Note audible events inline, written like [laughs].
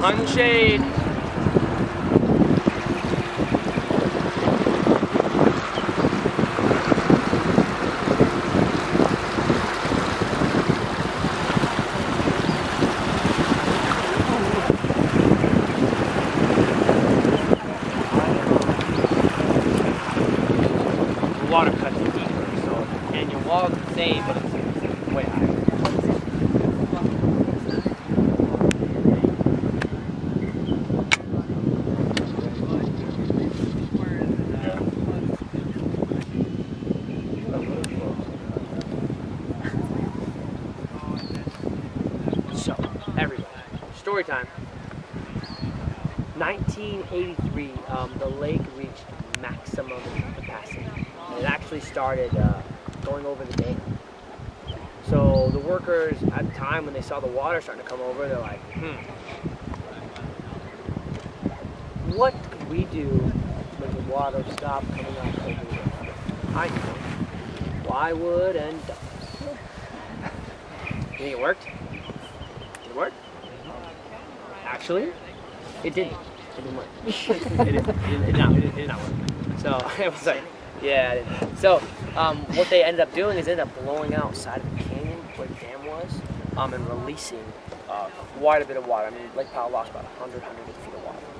Unshade. Water cuts deeper, so and your wall's the same, but it's way higher. So, everybody, story time. 1983, um, the lake reached maximum capacity. And it actually started uh, going over the dam. So the workers at the time, when they saw the water starting to come over, they're like, hmm, what could we do make the water stop coming up over the? I know. Plywood and ducks. You [laughs] think it worked? Work? Actually, it didn't. It didn't work. [laughs] it, did, it, did, not, it, did, not work. So [laughs] it was like, yeah. It. So um, what they ended up doing is ended up blowing out side of the canyon where the dam was um, and releasing uh, quite a bit of water. I mean, Lake Powell lost about 100, 150 feet of water.